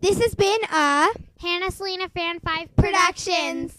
This has been a Hannah Selena Fan 5 Productions.